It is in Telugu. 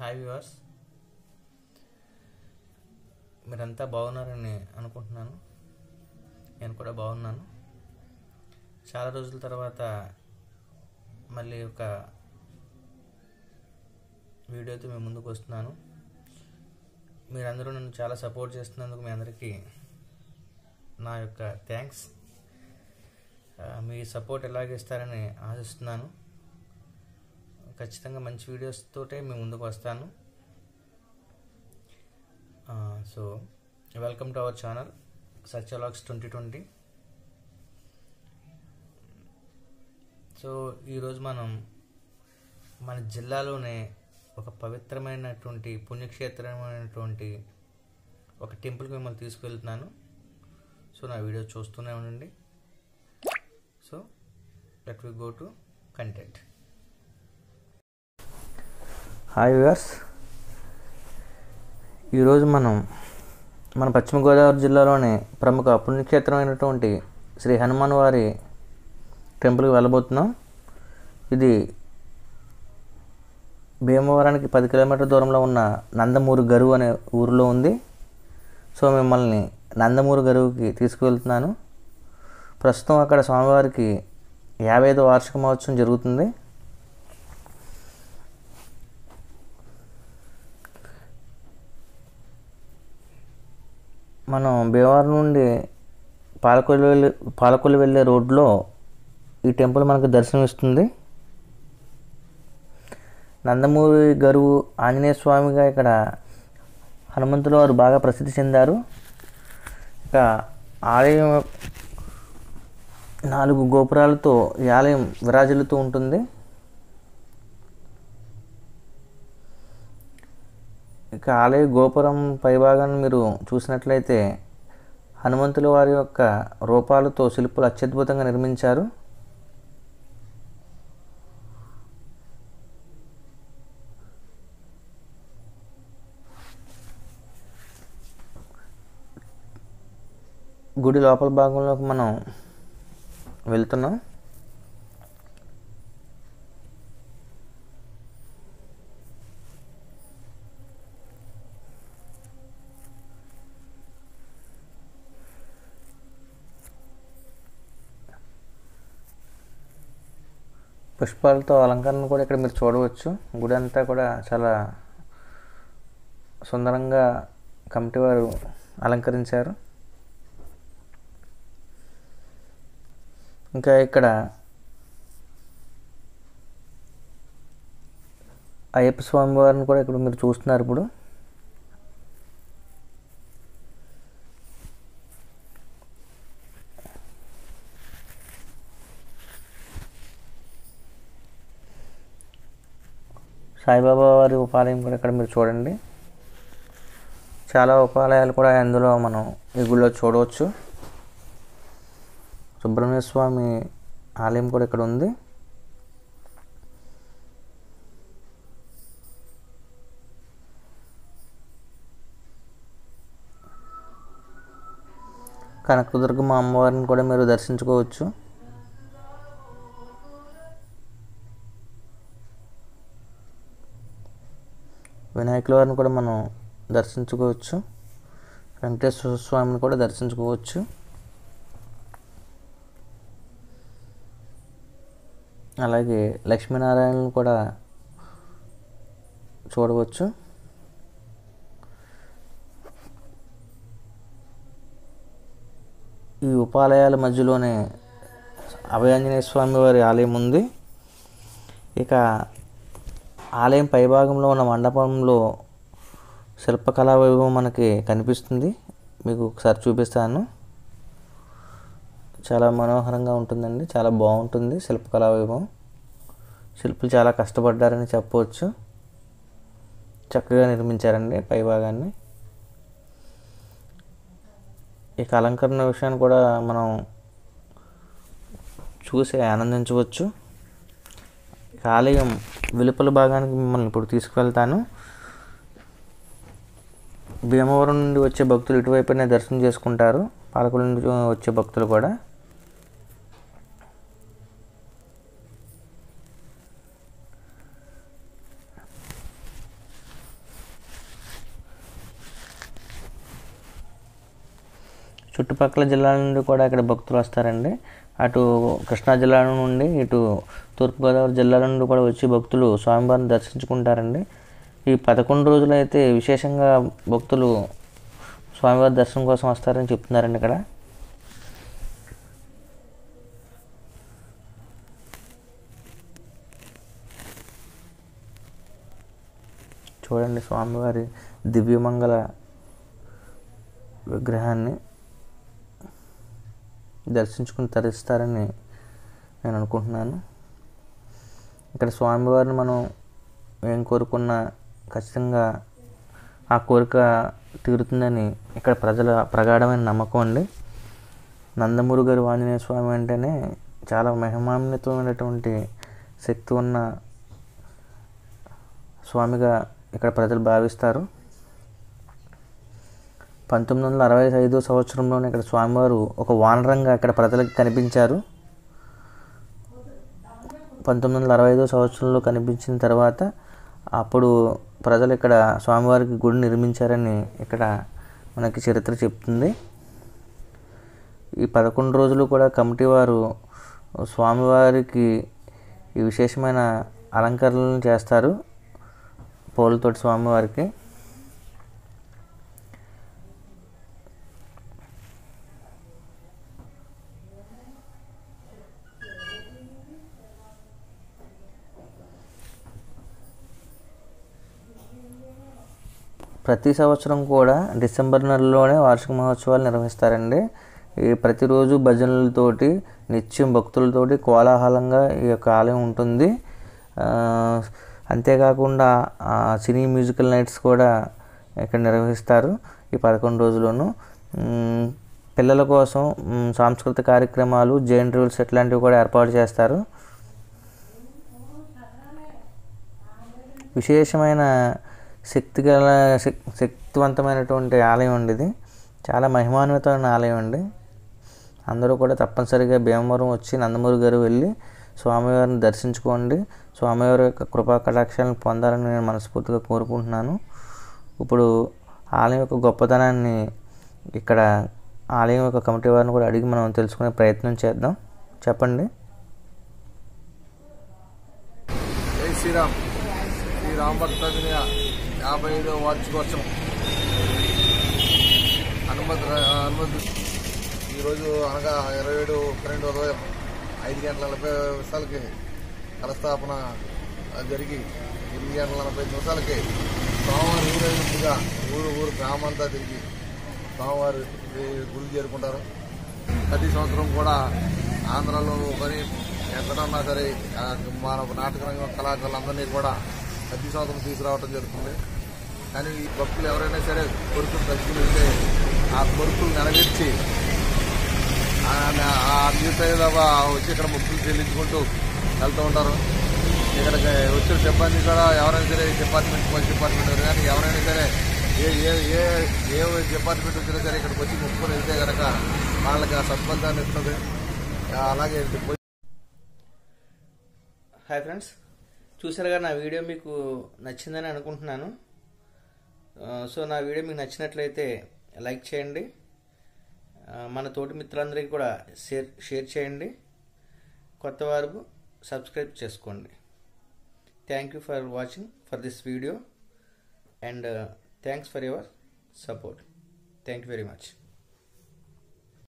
హాయ్ వ్యూవర్స్ మీరంతా బాగున్నారని అనుకుంటున్నాను. నేను కూడా బాగున్నాను. చాలా రోజుల తర్వాత మళ్ళీ ఒక వీడియోతో మేము ముందుకు వస్తున్నాను. మీరందరూ నన్ను చాలా సపోర్ట్ చేస్తున్నందుకు మీ అందరికీ నా యొక్క థ్యాంక్స్. మీ సపోర్ట్ ఎలాగ ఇస్తారని ఆశిస్తున్నాను. ఖచ్చితంగా మంచి వీడియోస్తోటే మేము ముందుకు వస్తాను. So welcome to our channel Satyalogs twenty twenty so ఈరోజు మనం మన జిల్లాలోనే ఒక పవిత్రమైనటువంటి పుణ్యక్షేత్రమైనటువంటి ఒక టెంపుల్కి మిమ్మల్ని తీసుకువెళ్తున్నాను. సో నా వీడియో చూస్తూనే ఉండండి. So let we go to content hi viewers. ఈరోజు మనం మన పశ్చిమ గోదావరి జిల్లాలోని ప్రముఖ పుణ్యక్షేత్రమైనటువంటి శ్రీ హనుమాన్ వారి టెంపుల్కి వెళ్ళబోతున్నాం. ఇది భీమవరానికి పది కిలోమీటర్ దూరంలో ఉన్న నందమూరు గరువు అనే ఊరిలో ఉంది. సో మిమ్మల్ని నందమూరు గరువుకి తీసుకువెళ్తున్నాను. ప్రస్తుతం అక్కడ స్వామివారికి యాభై ఐదు వార్షిక మహోత్సవం జరుగుతుంది. మనం భీమవరం నుండి పాలకొల్లు వెళ్ళే పాలకొల్లు వెళ్ళే రోడ్లో ఈ టెంపుల్ మనకు దర్శనం ఇస్తుంది నందమూరి గరువు ఆంజనేయ స్వామిగా ఇక్కడ హనుమంతుల వారు బాగా ప్రసిద్ధి చెందారు. ఇక ఆలయం నాలుగు గోపురాలతో ఈ ఆలయం విరాజిల్లుతూ ఉంటుంది. ఇక ఆలయ గోపురం పైభాగాన్ని మీరు చూసినట్లయితే హనుమంతుల వారి యొక్క రూపాలతో శిల్పులు అత్యద్భుతంగా నిర్మించారు. గుడి లోపల భాగంలోకి మనం వెళ్తున్నాం. పుష్పాలతో అలంకరణ కూడా ఇక్కడ మీరు చూడవచ్చు. గుడి అంతా కూడా చాలా సుందరంగా కమిటీ వారు అలంకరించారు. ఇంకా ఇక్కడ అయ్యప్ప స్వామి వారిని కూడా ఇక్కడ మీరు చూస్తున్నారు ఇప్పుడు. సాయిబాబా వారి ఉపాలయం కూడా ఇక్కడ మీరు చూడండి. చాలా ఉపాలయాలు కూడా అందులో మనం ఈ గుళ్ళో చూడవచ్చు. సుబ్రహ్మణ్య స్వామి ఆలయం కూడా ఇక్కడ ఉంది. కనకదుర్గమ్మ అమ్మవారిని కూడా మీరు దర్శించుకోవచ్చు. వినాయకుల వారిని కూడా మనం దర్శించుకోవచ్చు. వెంకటేశ్వర స్వామిని కూడా దర్శించుకోవచ్చు. అలాగే లక్ష్మీనారాయణను కూడా చూడవచ్చు. ఈ ఉపాలయాల మధ్యలోనే అభయాంజనేయ స్వామి వారి ఆలయం ఉంది. ఇక ఆలయం పైభాగంలో ఉన్న మండపంలో శిల్పకళా వైభవం మనకి కనిపిస్తుంది. మీకు ఒకసారి చూపిస్తాను. చాలా మనోహరంగా ఉంటుందండి. చాలా బాగుంటుంది శిల్పకళా వైభవం. శిల్పులు చాలా కష్టపడ్డారని చెప్పవచ్చు. చక్కగా నిర్మించారండి పైభాగాన్ని. ఇక అలంకరణ విషయాన్ని కూడా మనం చూసి ఆనందించవచ్చు. ఆలయం వెలుపల భాగానికి మిమ్మల్ని ఇప్పుడు తీసుకువెళ్తాను. భీమవరం నుండి వచ్చే భక్తులు ఇటువైపునే దర్శనం చేసుకుంటారు. పాలకుల నుండి వచ్చే భక్తులు కూడా. చుట్టుపక్కల జిల్లాల నుండి కూడా ఇక్కడ భక్తులు వస్తారండి. అటు కృష్ణా జిల్లా నుండి ఇటు తూర్పుగోదావరి జిల్లాల నుండి కూడా వచ్చి భక్తులు స్వామివారిని దర్శించుకుంటారండి. ఈ పదకొండు రోజులు అయితే విశేషంగా భక్తులు స్వామివారి దర్శనం కోసం వస్తారని చెప్తున్నారండి ఇక్కడ. చూడండి స్వామివారి దివ్యమంగళ విగ్రహాన్ని. దర్శించుకుని తరిస్తారని నేను అనుకుంటున్నాను. ఇక్కడ స్వామివారిని మనం ఏం కోరుకున్నా ఖచ్చితంగా ఆ కోరిక తీరుతుందని ఇక్కడ ప్రజల ప్రగాఢమైన నమ్మకం అండి. నందమూరి గారు ఆంజనేయ స్వామి అంటేనే చాలా మహిమాన్వితమైనటువంటి శక్తి ఉన్న స్వామిగా ఇక్కడ ప్రజలు భావిస్తారు. పంతొమ్మిది వందల అరవై ఐదో సంవత్సరంలోనే ఇక్కడ స్వామివారు ఒక వానరంగా ఇక్కడ ప్రజలకు కనిపించారు. పంతొమ్మిది వందల అరవై ఐదో సంవత్సరంలో కనిపించిన తర్వాత అప్పుడు ప్రజలు ఇక్కడ స్వామివారికి గుడి నిర్మించారని ఇక్కడ మనకి చరిత్ర చెప్తుంది. ఈ పదకొండు రోజులు కూడా కమిటీ వారు స్వామివారికి ఈ విశేషమైన అలంకరణలు చేస్తారు. పూలతోటి స్వామివారికి ప్రతి సంవత్సరం కూడా డిసెంబర్ నెలలోనే వార్షిక మహోత్సవాలు నిర్వహిస్తారండి. ఈ ప్రతిరోజు భజనలతోటి నిత్యం భక్తులతోటి కోలాహలంగా ఈ యొక్క ఆలయం ఉంటుంది. అంతేకాకుండా సినీ మ్యూజికల్ నైట్స్ కూడా ఇక్కడ నిర్వహిస్తారు ఈ పదకొండు రోజుల్లోనూ. పిల్లల కోసం సాంస్కృతిక కార్యక్రమాలు జైన్ రూల్స్ ఇట్లాంటివి కూడా ఏర్పాటు చేస్తారు. విశేషమైన శక్తి గల శక్తివంతమైనటువంటి ఆలయం అండి ఇది. చాలా మహిమాన్వితమైన ఆలయం అండి. అందరూ కూడా తప్పనిసరిగా భీమవరం వచ్చి నందమూరి గారు వెళ్ళి స్వామివారిని దర్శించుకోండి. స్వామివారి యొక్క కృపా కటాక్షాలను పొందాలని నేను మనస్ఫూర్తిగా కోరుకుంటున్నాను. ఇప్పుడు ఆలయం యొక్క గొప్పతనాన్ని ఇక్కడ ఆలయం యొక్క కమిటీ వారిని కూడా అడిగి మనం తెలుసుకునే ప్రయత్నం చేద్దాం. చెప్పండి. జై శ్రీరామ్. రామభక్తుని యాభై ఐదో వార్షికోత్సవం. అనుమతి అనుమతి ఈరోజు అనగా ఇరవై ఏడు పన్నెండు ఉదయం ఐదు గంటల నలభై నిమిషాలకి కలస్థాపన జరిగి ఎనిమిది గంటల నలభై నిమిషాలకి స్వామివారి ఊరేగింపుగా ఊరు ఊరు గ్రామంతా తిరిగి స్వామివారి గుడి చేరుకుంటారు. ప్రతి సంవత్సరం కూడా ఆంధ్రాలో కానీ ఎక్కడన్నా సరే మన నాటక రంగం కళాకారులందరినీ కూడా ప్రతి సంవత్సరం తీసుకురావడం జరుగుతుంది. కానీ ఈ భక్తులు ఎవరైనా సరే కొడుకులు తగ్గులు ఉంటే ఆ కొడుకులు నెరవేర్చి ఆ- నీత వచ్చి ఇక్కడ ముక్కులు చెల్లించుకుంటూ వెళ్తూ ఉంటారు. ఇక్కడికి వచ్చిన సిబ్బంది కూడా ఎవరైనా సరే డిపార్ట్మెంట్ పోలీస్ డిపార్ట్మెంట్ కానీ ఎవరైనా సరే ఏ ఏ ఏ ఏ డిపార్ట్మెంట్ వచ్చినా సరే ఇక్కడికి వచ్చి ముక్కుని వెళ్తే కనుక వాళ్ళకి ఆ సత్బంధాన్ని ఇస్తుంది. అలాగే హాయ్ ఫ్రెండ్స్ చూసారుగా నా వీడియో మీకు నచ్చిందని అనుకుంటున్నాను. సో నా వీడియో మీకు నచ్చినట్లయితే లైక్ చేయండి. మన తోటి మిత్రులందరికీ కూడా షేర్ షేర్ చేయండి. కొత్త వారు సబ్స్క్రైబ్ చేసుకోండి. Thank you for watching for this video and thanks for your support thank you very much